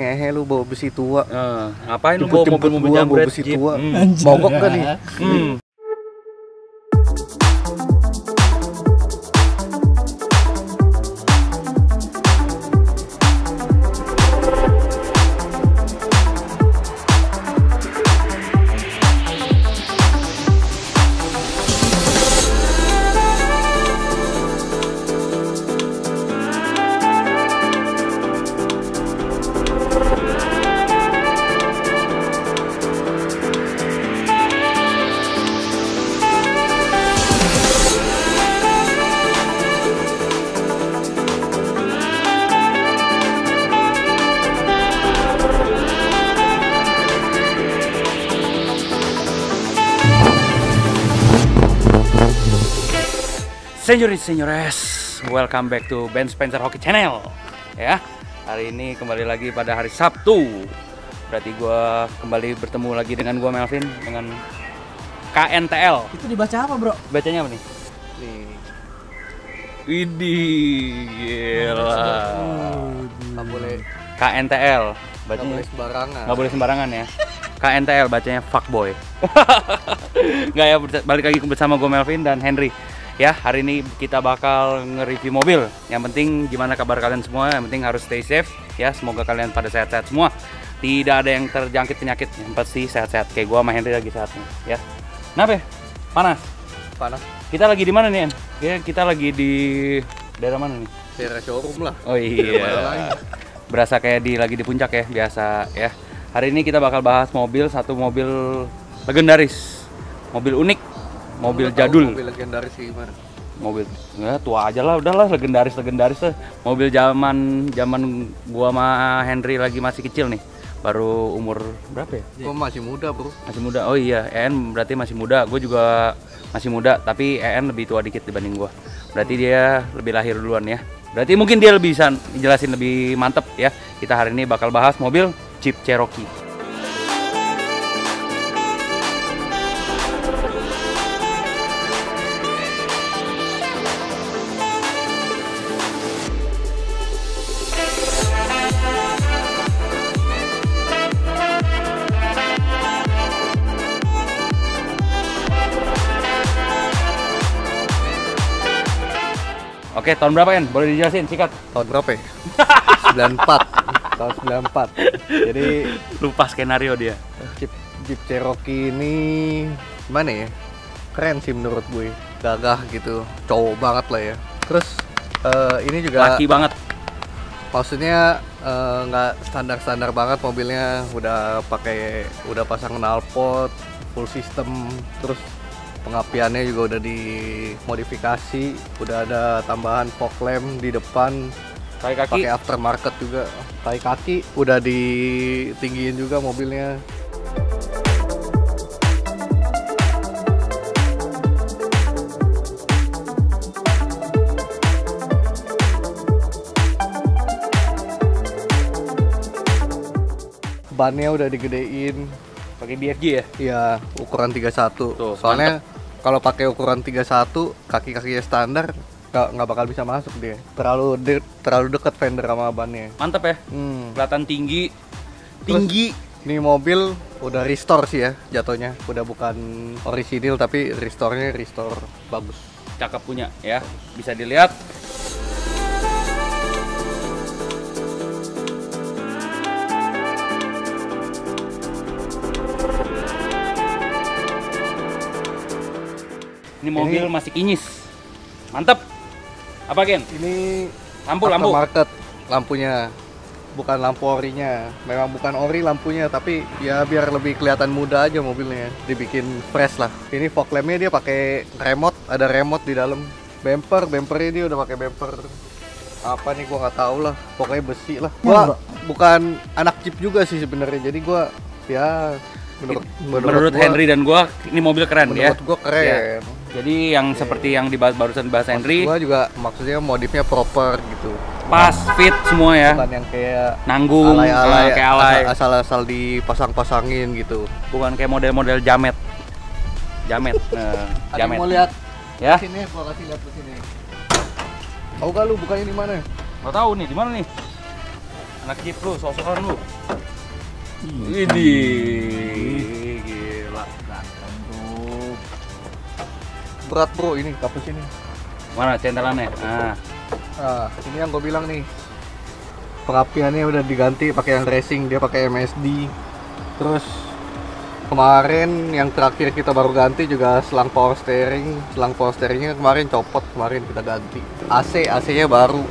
Ngehe lu bawa besi tua. Eh, ngapain lu bawa mobil-mobil bawa jambret besi Jeep? tua. Hmm. Mogok kan nih? Hmm. Senyoris, senyores, welcome back to Ben Spencer Hockey Channel. Ya, hari ini kembali lagi pada hari Sabtu. Berarti gua kembali bertemu lagi dengan gua Melvin dengan KNTL. Itu dibaca apa, Bro? Bacanya apa nih? Widih, gila. nggak boleh KNTL. Bacanya boleh sembarangan. nggak boleh sembarangan ya. KNTL bacanya fuckboy. Nggak ya, balik lagi bersama gue Melvin dan Henry. Ya, hari ini kita bakal nge-review mobil. Yang penting gimana kabar kalian semua? Yang penting harus stay safe ya. Semoga kalian pada sehat-sehat semua. Tidak ada yang terjangkit penyakit. Yang pasti sehat-sehat. Kayak gua sama Henry lagi sehat nih, ya. Kenapa? ya? Panas. Panas. Kita lagi di mana nih, En? Ya, kita lagi di daerah mana nih? Daerah showroom lah. Oh iya. Berasa kayak di lagi di puncak ya, biasa ya. Hari ini kita bakal bahas mobil, satu mobil legendaris. Mobil unik, mobil jadul. Mobil legendaris sih gimana? Mobil ya tua aja lah, udahlah legendaris legendaris lah. Mobil zaman zaman gua sama Henry lagi masih kecil nih. Baru umur berapa ya? Gua masih muda, Bro. Masih muda. Oh iya, EN berarti masih muda. Gue juga masih muda, tapi EN lebih tua dikit dibanding gua. Berarti dia lebih lahir duluan ya. Berarti mungkin dia lebih bisa jelasin lebih mantep ya. Kita hari ini bakal bahas mobil Jeep Cherokee. Oke, tahun berapa En? Boleh dijelasin sikat. Tahun berapa ya? 94. Tahun 94. Jadi Lupa skenario dia. Jeep, Jeep Cherokee ini gimana ya? Keren sih menurut gue. Gagah gitu. Cowok banget lah ya. Terus eh, ini juga Laki banget. maksudnya eh, nggak standar-standar banget mobilnya udah pakai udah pasang knalpot full system terus pengapiannya juga udah dimodifikasi udah ada tambahan fog lamp di depan Kaki kaki. pakai aftermarket juga tai kaki udah ditinggiin juga mobilnya bannya udah digedein Pakai BFG ya? Iya, ukuran 31. Tuh, Soalnya kalau pakai ukuran 31, kaki-kakinya standar nggak nggak bakal bisa masuk dia. Terlalu de- terlalu dekat fender sama bannya. Mantep ya. Hmm. Kelihatan tinggi. Tinggi. Ini mobil udah restore sih ya jatuhnya. Udah bukan orisinil tapi restore-nya restore bagus. Cakep punya ya. Bisa dilihat. Ini mobil Ini- masih kinyis. Mantep. Apa Gen? Ini Lampu, lampu. aftermarket lampunya. Bukan lampu orinya. Memang bukan ori lampunya tapi ya biar lebih kelihatan muda aja mobilnya. Dibikin fresh lah. Ini fog lampnya dia pakai remote, ada remote di dalam. Bumper, bumpernya dia udah pakai bumper apa nih gua nggak tahu lah pokoknya besi lah gua bukan anak jeep juga sih sebenarnya jadi gua ya menurut Menurut, gua- Henry dan gua ini mobil keren ya. menurut gua keren Jadi yang seperti yang dibahas barusan bahas Henry, gua juga maksudnya modifnya proper gitu. Pas fit semua ya. bukan yang kayak Nanggung, alay-alay eh, kayak alay. asal-asal dipasang-pasangin gitu. Bukan kayak model-model jamet. Jamet nah, jamet. lihat? Ya? Sini gua kasih lihat ke sini. Tahu gak lu bukannya di mana? Nggak tahu nih di mana nih? Anak jeep lu, sosokan lu. Ini berat bro ini kapus ini Mana centelannya? Nah, Nah, ini yang gue bilang nih. Perapiannya udah diganti pakai yang racing, dia pakai MSD. Terus kemarin yang terakhir kita baru ganti juga selang power steering. Selang power steeringnya kemarin copot, kemarin kita ganti. AC, AC-nya baru.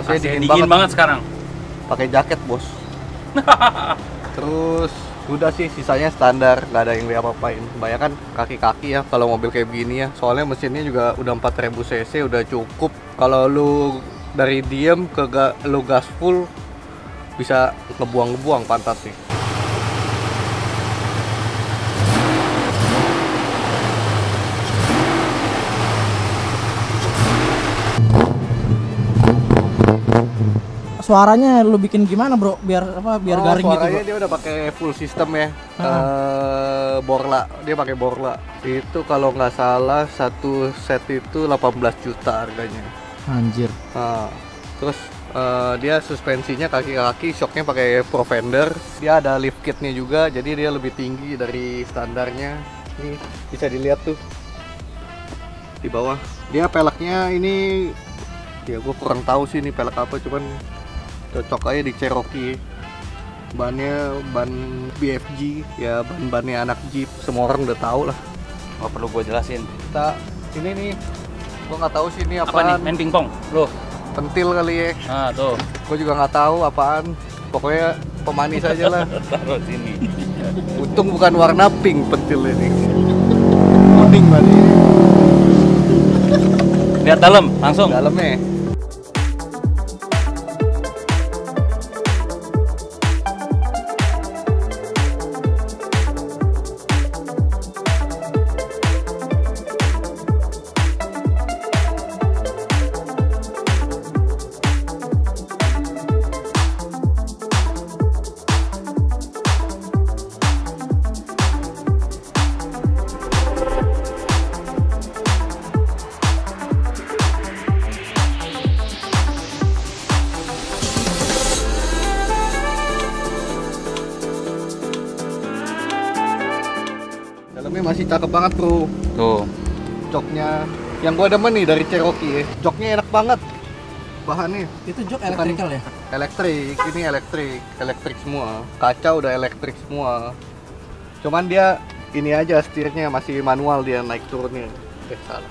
AC, AC dingin, dingin banget. banget sekarang. Pakai jaket, Bos. Terus udah sih sisanya standar, nggak ada yang diapa-apain. Bayangkan kaki-kaki ya kalau mobil kayak begini ya. Soalnya mesinnya juga udah 4000 cc udah cukup. Kalau lu dari diem ke ga, lu gas full bisa ngebuang-ngebuang pantat sih. Suaranya lu bikin gimana, Bro? Biar apa? Biar Oh, garing gitu, suaranya Bro. dia udah pakai full system ya. Ah. Eh, Borla, dia pakai Borla. Itu kalau nggak salah satu set itu 18 juta harganya. Anjir. Nah, terus eh, dia suspensinya kaki-kaki, shocknya pakai Provender. Dia ada lift kitnya juga, jadi dia lebih tinggi dari standarnya. Ini bisa dilihat tuh di bawah. Dia peleknya ini, ya gue kurang tahu sih ini pelek apa, cuman cocok aja di Cherokee. Bannya ban BFG, ya ban-bannya anak Jeep. Semua orang udah tahu lah. Nggak perlu gue jelasin. Kita ini nih, gue nggak tahu sih ini Apa nih? apaan. Main pingpong? Loh. Pentil kali ya. Nah, tuh. gue juga nggak tahu apaan pokoknya pemanis aja lah Taruh sini. untung bukan warna pink pentil ini kuning berarti Lihat dalam, langsung. dalamnya cakep banget bro. Tuh. joknya. Yang gue demen nih dari Cherokee ya. Joknya enak banget. Bahannya. Itu jok elektrikal ya? elektrik. Ini elektrik. Elektrik semua. Kaca udah elektrik semua. Cuman dia ini aja setirnya masih manual dia naik turunnya. Eh salah.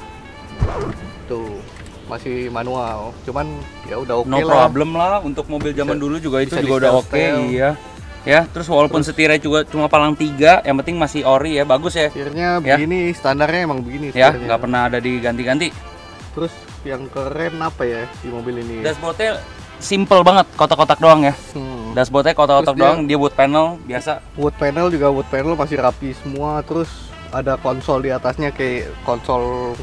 Tuh masih manual. Cuman ya udah oke no lah. problem lah untuk mobil zaman dulu juga itu bisa juga udah oke di-style-style. iya ya terus walaupun setirnya juga cuma palang tiga yang penting masih ori ya bagus ya. Setirnya Ya. begini standarnya emang begini ya nggak pernah ada diganti-ganti. Terus yang keren apa ya di mobil ini? Dashboardnya simple banget kotak-kotak doang ya. Hmm. dashboardnya kotak-kotak Terus dia- doang dia wood panel biasa. Wood panel juga wood panel masih rapi semua. Terus ada konsol di atasnya kayak konsol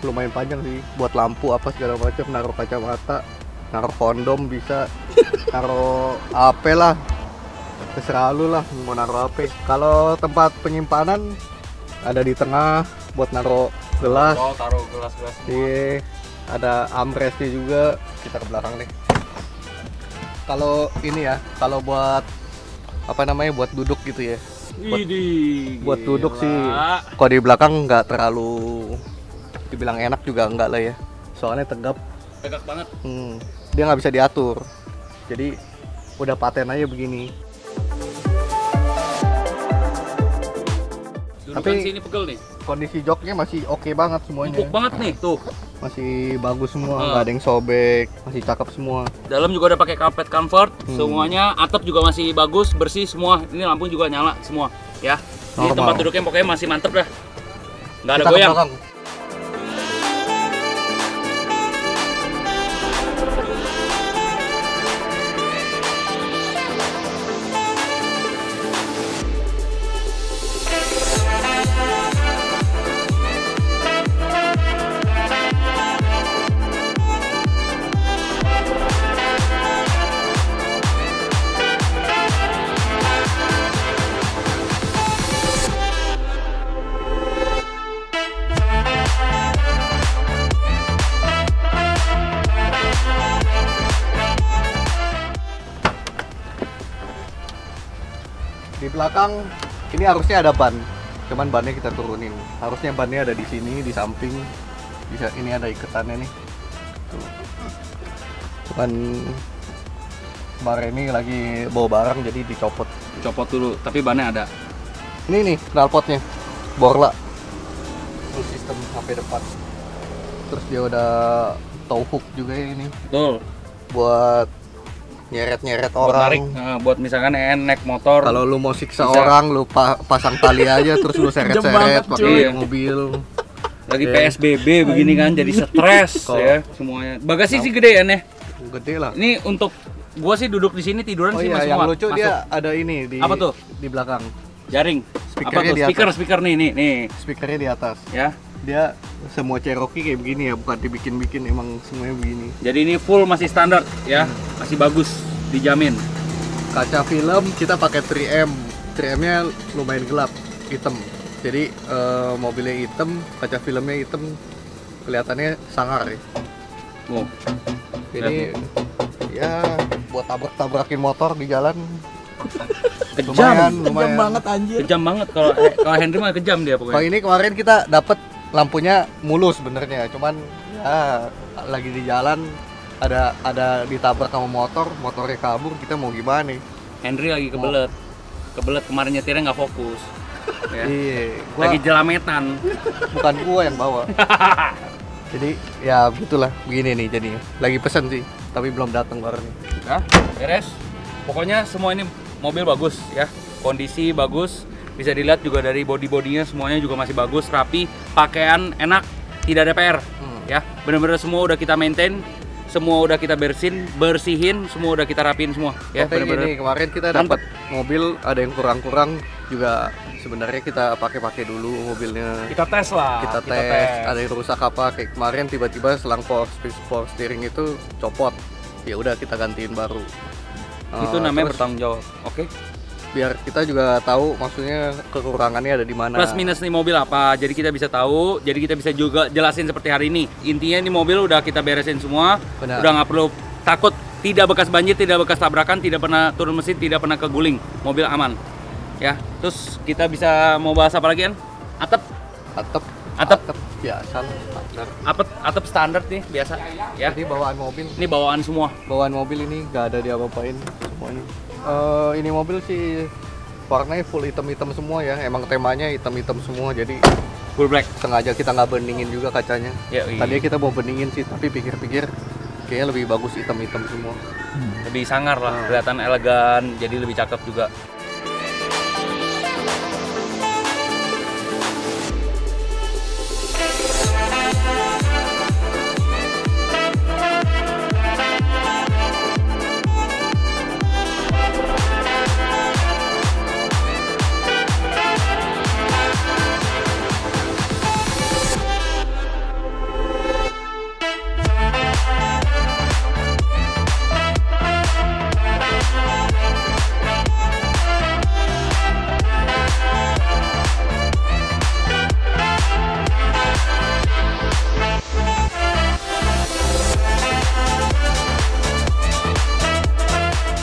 lumayan panjang sih buat lampu apa segala macam naruh kacamata naruh kondom bisa naruh AP lah terserah lu lah mau naruh AP kalau tempat penyimpanan ada di tengah buat naruh gelas oh taruh gelas-gelas Iya, ada armrestnya juga. Kita ke belakang nih. Kalau ini ya, kalau buat apa namanya buat duduk gitu ya. Buat- Widih, buat duduk sih. Kalau di belakang nggak terlalu dibilang enak juga enggak lah ya. Soalnya tegap, tegak banget hmm, dia nggak bisa diatur. Jadi udah paten aja begini. Tapi- sini pegel nih Kondisi joknya masih oke banget semuanya. empuk banget nih tuh Masih bagus semua, Hmm. nggak ada yang sobek, masih cakep semua. dalam juga udah pakai carpet comfort Hmm. semuanya atap juga masih bagus bersih semua ini lampu juga nyala semua ya Normal. tempat duduknya pokoknya masih mantep dah nggak ada Kita goyang belakang. Belakang ini harusnya ada ban, cuman bannya kita turunin. Harusnya bannya ada di sini, di samping. Bisa ini ada iketannya nih. Tuh. Cuman bar ini lagi bawa barang jadi dicopot. Copot dulu, tapi bannya ada. Ini nih knalpotnya, Borla. Full sistem HP depan. Terus dia udah tow hook juga ya ini Betul. buat nyeret-nyeret orang. narik, nah, buat misalkan en naik motor. Kalau lu mau siksa Bisa. orang, lu pa- pasang tali aja terus lu seret-seret pakai cuy. mobil. lagi Iya. PSBB begini kan jadi stres ya semuanya. Bagasi sih gede ya nih. Gede lah. Ini untuk gua sih duduk di sini tiduran Oh sih iya, masih yang muat. lucu Masuk. dia ada ini di Apa tuh? di belakang. jaring. Speakernya Apa tuh? di atas. Speaker speaker nih nih nih Speakernya di atas. ya. Dia semua Cherokee kayak begini ya, bukan dibikin-bikin emang semuanya begini. Jadi ini full masih standar ya, masih bagus dijamin. Kaca film kita pakai 3M. 3M-nya lumayan gelap, hitam. Jadi eh, mobilnya hitam, kaca filmnya hitam, kelihatannya sangar ya. Oh, Ini ya buat tabrak-tabrakin motor di jalan kejam. lumayan, Kejam lumayan. banget anjir. Kejam banget kalau kalau Henry mah kejam dia Kalau pokoknya. ini kemarin kita dapat lampunya mulus sebenarnya, cuman ya lagi di jalan ada ada ditabrak sama motor, motornya kabur, kita mau gimana nih? Henry lagi kebelet. Kebelet kemarin nyetirnya nggak fokus. ya. Iya, gua Lagi jelametan. bukan gua yang bawa. Jadi ya begitulah begini nih jadinya. Lagi pesen sih, tapi belum datang barangnya. Nah, beres. Pokoknya semua ini mobil bagus ya. Kondisi bagus. Bisa dilihat juga dari body-bodinya semuanya juga masih bagus, rapi, pakaian enak, tidak ada PR. Hmm. Ya, benar-benar semua udah kita maintain, semua udah kita bersihin, bersihin, semua udah kita rapiin semua. Ya, Oke benar-benar. kemarin kita dapat mobil ada yang kurang-kurang juga sebenarnya kita pakai-pakai dulu mobilnya. Kita tes lah. kita tes, ada yang rusak apa kayak kemarin tiba-tiba selang power, power steering itu copot ya udah kita gantiin baru Itu Eh, namanya terus bertanggung jawab. Oke. Biar kita juga tahu maksudnya kekurangannya ada di mana Plus minus nih mobil apa, jadi kita bisa tahu, jadi kita bisa juga jelasin seperti hari ini. Intinya ini mobil udah kita beresin semua, Benar. udah nggak perlu takut, tidak bekas banjir, tidak bekas tabrakan, tidak pernah turun mesin, tidak pernah keguling, mobil aman. Ya, terus kita bisa mau bahas apa lagi kan? Atap, atap Atap. biasa lah, standar. atap, atap standar nih biasa. Ya, jadi bawaan mobil ini bawaan semua. bawaan mobil ini nggak ada diapa-apain semuanya Eh, ini mobil sih warnanya full hitam-hitam semua ya emang temanya hitam-hitam semua jadi Full black. sengaja kita nggak beningin juga kacanya Ya, iya. Tadinya kita mau beningin sih, tapi pikir-pikir kayaknya lebih bagus hitam-hitam semua. lebih sangar lah, Hmm. kelihatan elegan, jadi lebih cakep juga.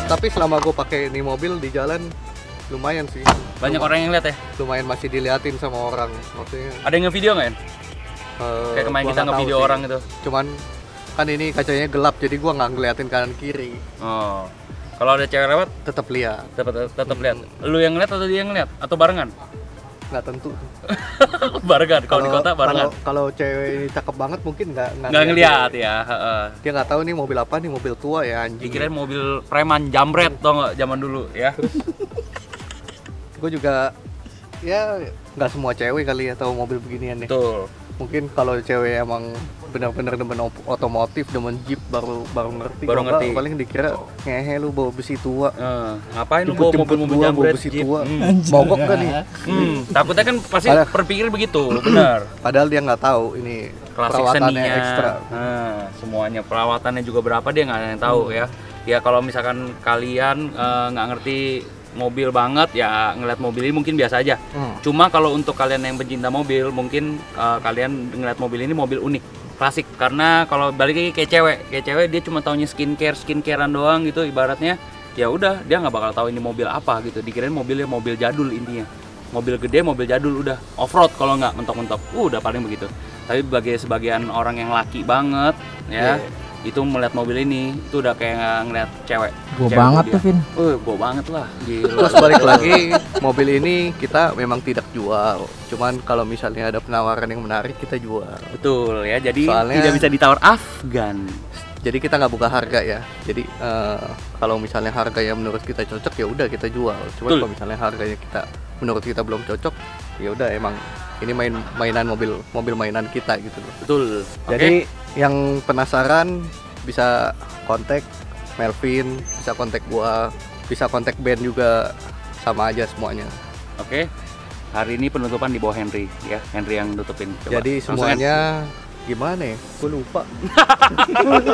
Tapi selama gue pakai ini mobil di jalan lumayan sih. Banyak orang yang lihat ya. Lumayan masih diliatin sama orang. Maksudnya Ada yang nge-video nggak ya? eh, Kayak kemarin kita nge-video orang gitu. Cuman kan ini kacanya gelap jadi gua nggak ngeliatin kanan kiri. Oh. Kalau ada cewek lewat, Tetap lihat, tetap tetap lihat. Lu yang ngeliat atau dia yang ngeliat? Atau barengan? Nggak tentu. barengan. Kalau di kota barengan. Kalau kalau cewek ini cakep banget mungkin nggak Nggak ngeliat ya. Dia nggak tahu nih mobil apa nih mobil tua ya anjing. Dikirain mobil preman jambret tau nggak zaman dulu ya. Gue juga ya nggak semua cewek kali ya tahu mobil beginian nih. Betul. Mungkin kalau cewek emang benar-benar demen otomotif demen jeep baru baru ngerti Baru ngerti. paling dikira ngehe lu bawa besi tua Eh, ngapain lu bawa Jemput-jemput mobil-mobil gua, bawa besi Jeep? tua. Hmm. mogok kan nih Hmm, takutnya kan pasti Padahal- berpikir begitu, benar. padahal dia nggak tahu ini Klasik perawatannya seninya, ekstra Nah, semuanya perawatannya juga berapa dia nggak ada yang tahu ya. Ya kalau misalkan kalian eh, nggak ngerti mobil banget ya ngeliat mobil ini mungkin biasa aja. Hmm. Cuma kalau untuk kalian yang pencinta mobil, mungkin uh, kalian ngeliat mobil ini mobil unik, klasik. Karena kalau balik lagi kayak cewek, kayak cewek dia cuma taunya skincare, skincarean doang gitu ibaratnya. ya udah dia nggak bakal tahu ini mobil apa gitu dikirain mobilnya mobil jadul intinya mobil gede mobil jadul udah off road kalau nggak mentok-mentok uh, udah paling begitu tapi bagi sebagian orang yang laki banget ya Iya. Itu melihat mobil ini itu udah kayak ngeliat cewek Gue Cewek banget dia. tuh, Vin. Uh, gue banget lah gila Terus balik lagi, mobil ini kita memang tidak jual. Cuman kalau misalnya ada penawaran yang menarik kita jual. betul ya jadi Soalnya- tidak bisa ditawar Afgan Jadi kita nggak buka harga ya. Jadi eh, kalau misalnya harga yang menurut kita cocok ya udah kita jual. Cuman kalau misalnya harganya kita menurut kita belum cocok, ya udah emang ini main mainan mobil mobil mainan kita gitu loh. betul Jadi yang penasaran bisa kontak Melvin, bisa kontak gua, bisa kontak band juga sama aja semuanya. Oke. Hari ini penutupan di bawah Henry ya. Henry yang nutupin. Coba. Jadi Langsung, semuanya gimana ya? Gue lupa.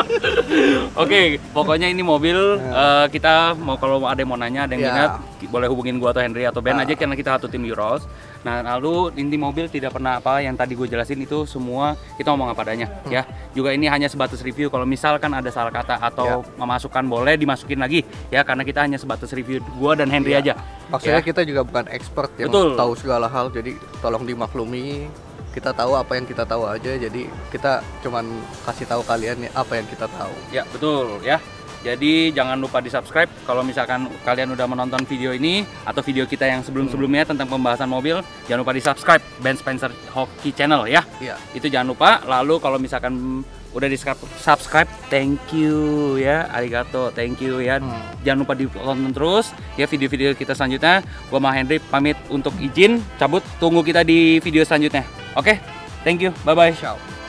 Oke, pokoknya ini mobil eh, kita mau kalau ada yang mau nanya, ada yang Ya. minat, ki- boleh hubungin gua atau Henry atau Ben Ah. aja karena kita satu tim Euros. Nah, lalu inti mobil tidak pernah apa yang tadi gue jelasin itu semua kita ngomong apa adanya Hmm. ya. Juga ini hanya sebatas review. Kalau misalkan ada salah kata atau memasukkan boleh dimasukin lagi ya karena kita hanya sebatas review gua dan Henry Ya. aja. Maksudnya Ya. kita juga bukan expert yang Betul. tahu segala hal, jadi tolong dimaklumi. Kita tahu apa yang kita tahu aja, jadi kita cuman kasih tahu kalian ya apa yang kita tahu. Ya, betul ya. Jadi jangan lupa di subscribe kalau misalkan kalian udah menonton video ini atau video kita yang sebelum-sebelumnya tentang pembahasan mobil, jangan lupa di subscribe Ben Spencer Hockey Channel ya. Iya. Itu jangan lupa. Lalu kalau misalkan udah di subscribe, thank you ya, arigato, thank you ya. Hmm. Jangan lupa ditonton terus ya video-video kita selanjutnya. Gua sama Henry pamit untuk izin cabut. Tunggu kita di video selanjutnya. Oke, thank you, bye bye. Ciao.